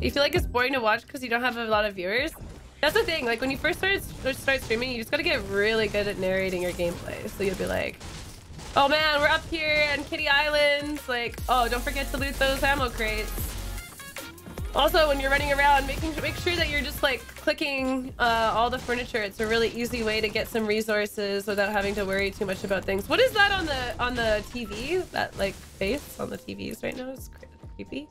You feel like it's boring to watch because you don't have a lot of viewers? That's the thing. Like when you first start start streaming, you just gotta get really good at narrating your gameplay. So you'll be like, "Oh man, we're up here on Kitty Islands. Like, oh, don't forget to loot those ammo crates." Also, when you're running around, making make sure that you're just like clicking uh, all the furniture. It's a really easy way to get some resources without having to worry too much about things. What is that on the on the TV? That like face on the TVs right now? is creepy.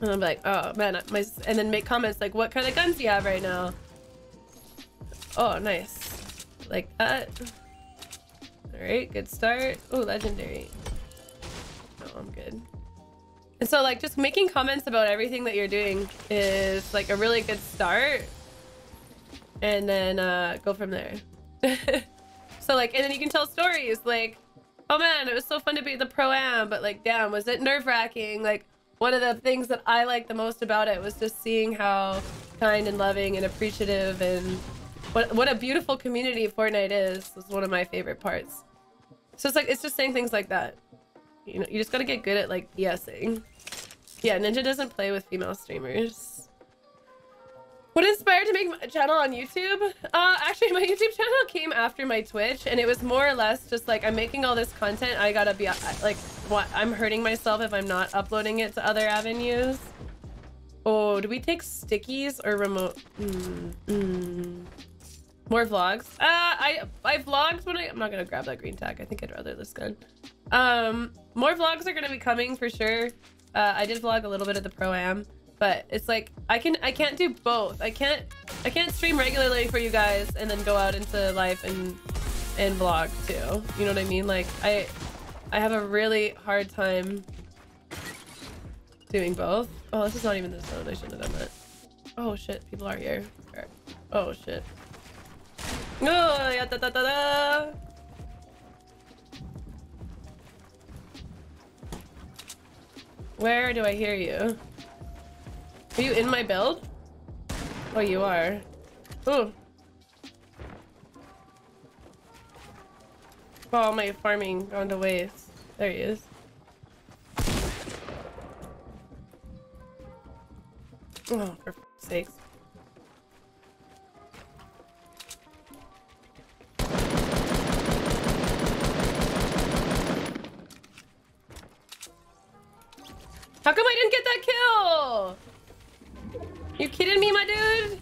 And I'm like, oh man, my and then make comments like, what kind of guns do you have right now? Oh, nice. Like that. All right, good start. Oh, legendary. Oh, I'm good. And so like just making comments about everything that you're doing is like a really good start. And then uh, go from there. so like, and then you can tell stories like, oh man, it was so fun to be the pro-am, but like, damn, was it nerve wracking? Like, one of the things that I liked the most about it was just seeing how kind and loving and appreciative and what what a beautiful community Fortnite is was one of my favorite parts. So it's like it's just saying things like that. You know, you just gotta get good at like BSing. Yeah, Ninja doesn't play with female streamers. What inspired to make a channel on YouTube? Uh, actually, my YouTube channel came after my Twitch, and it was more or less just like I'm making all this content. I gotta be like, what? I'm hurting myself if I'm not uploading it to other avenues. Oh, do we take stickies or remote? Mm, mm. More vlogs. Uh, I I vlogged when I. I'm not gonna grab that green tag. I think I'd rather this gun. Um, more vlogs are gonna be coming for sure. Uh, I did vlog a little bit of the pro am but it's like I can I can't do both. I can't I can't stream regularly for you guys and then go out into life and and vlog too. You know what I mean? Like I I have a really hard time doing both. Oh, this is not even the zone. I shouldn't have done that. Oh shit, people are here. Oh shit. Oh, yeah, da, da, da, da. Where do I hear you? Are you in my build? Oh, you are. Ooh. Oh, my farming gone to waste. There he is. Oh, for sakes. How come I didn't get that kill? You kidding me, my dude?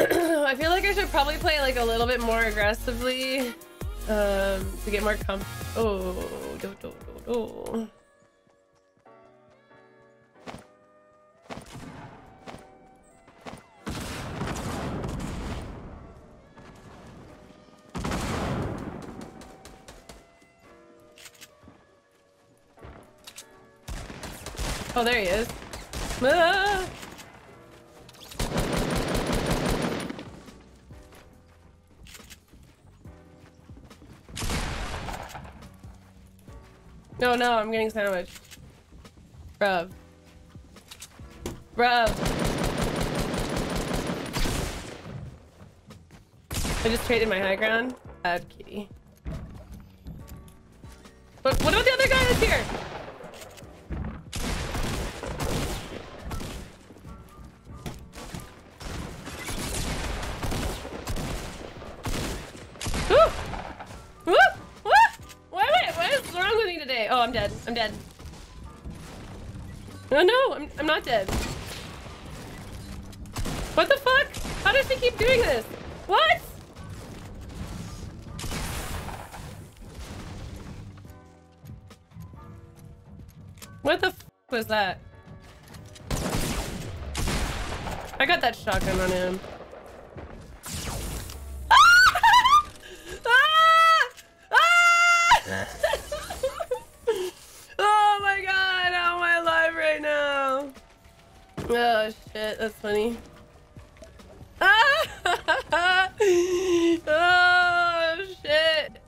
I feel like I should probably play like a little bit more aggressively um, to get more comp. Oh, do, do, do, do. Oh, there he is. Ah! No, no, I'm getting sandwiched. Bruv. Bruv. I just traded my high ground. Bad kitty. But what about the other guy No, no, I'm, I'm not dead. What the fuck? How does he keep doing this? What? What the was that? I got that shotgun on him. Oh shit, that's funny. oh shit.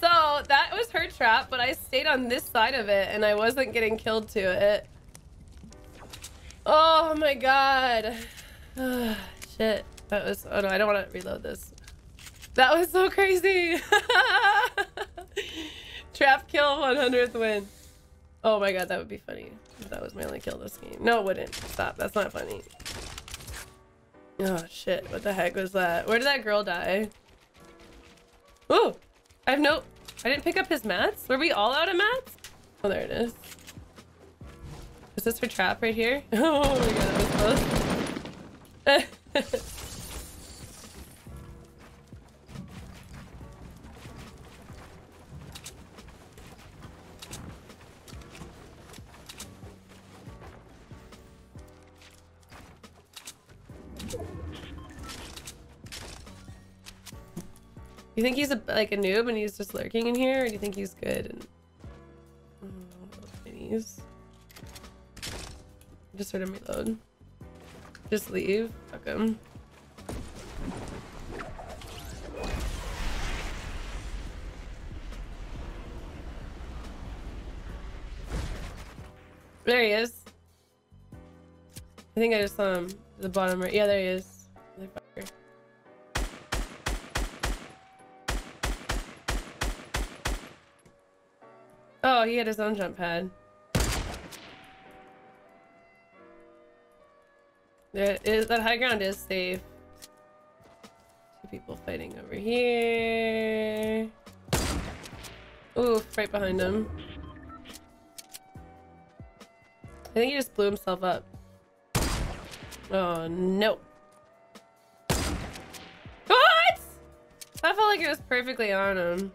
So that was her trap, but I stayed on this side of it and I wasn't getting killed to it. Oh my god. Oh, shit. That was, oh no, I don't want to reload this. That was so crazy. Trap kill 100th win. Oh my god, that would be funny. If that was my only kill this game. No, it wouldn't. Stop. That's not funny. Oh shit. What the heck was that? Where did that girl die? Ooh! I have no... I didn't pick up his mats? Were we all out of mats? Oh, there it is. Is this for trap right here? Oh my god, that was close. you think he's a, like a noob and he's just lurking in here, or do you think he's good? And... Oh. Just sort of reload. Just leave. Fuck him. There he is. I think I just saw him. The bottom right. Yeah, there he is. Oh, he had his own jump pad. There is that high ground is safe. Two people fighting over here. Ooh, right behind him. I think he just blew himself up. Oh no. What? I felt like it was perfectly on him.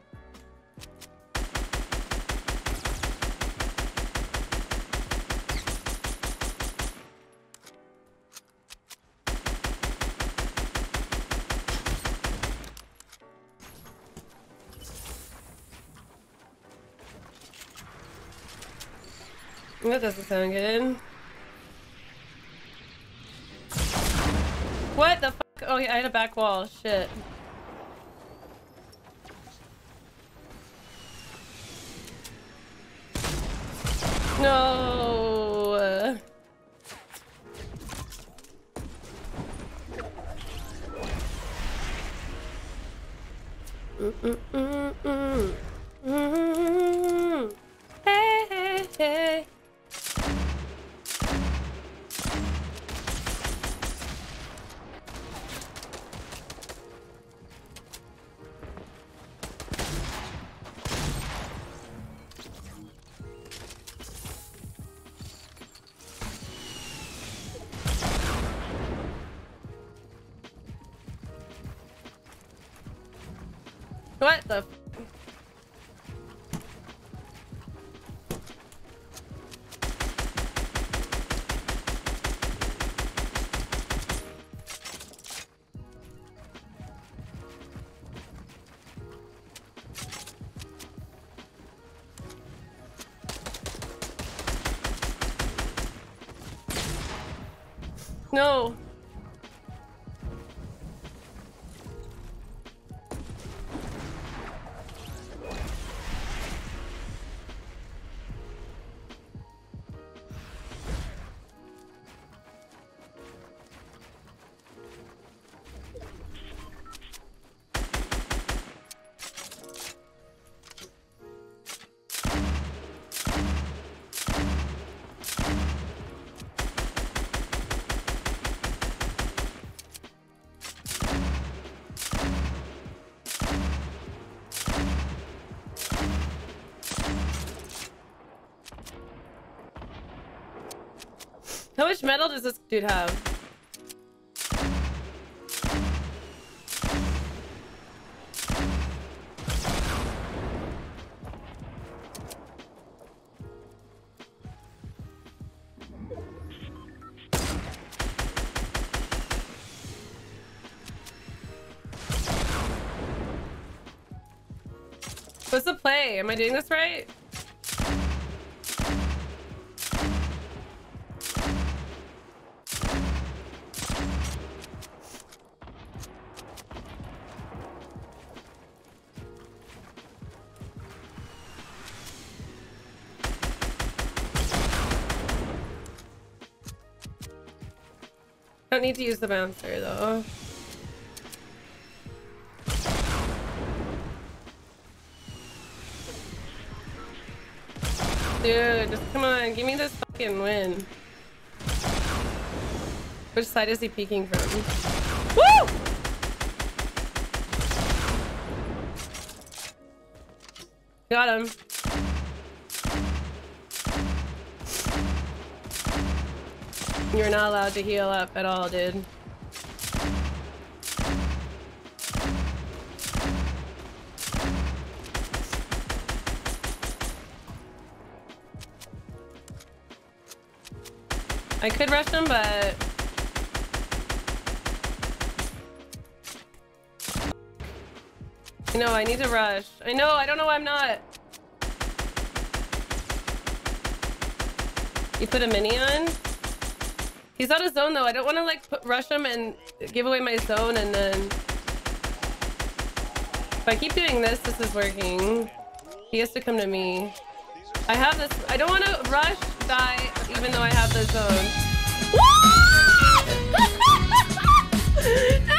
That doesn't sound good. What the fuck? Oh, yeah, I had a back wall. Shit. No. What the No. How much metal does this dude have? What's the play? Am I doing this right? Don't need to use the bouncer though. Dude, just come on, give me this fucking win. Which side is he peeking from? Woo! Got him. You're not allowed to heal up at all, dude. I could rush him, but... Know, I need to rush. I know, I don't know why I'm not. You put a mini on? He's out of zone though. I don't want to like put, rush him and give away my zone and then... If I keep doing this, this is working. He has to come to me. I have this. I don't want to rush, die, even though I have the zone.